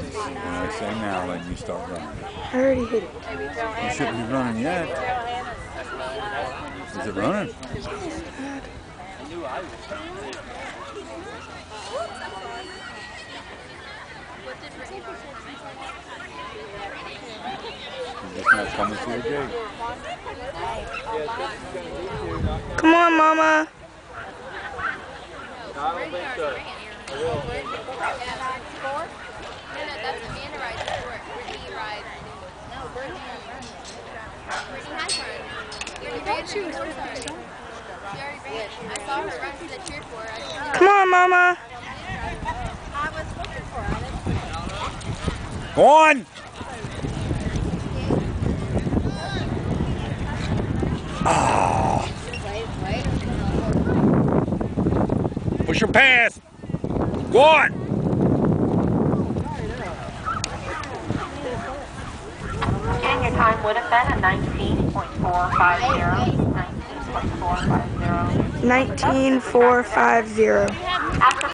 I say now, then you start running. I already hit it. You shouldn't be running yet. Is it running? He's not coming through the gate. Come on, Mama. Come on, Mama. Go on! Wait. push your pass. Go on! Would have been at 19.450. 19.450. 19450. After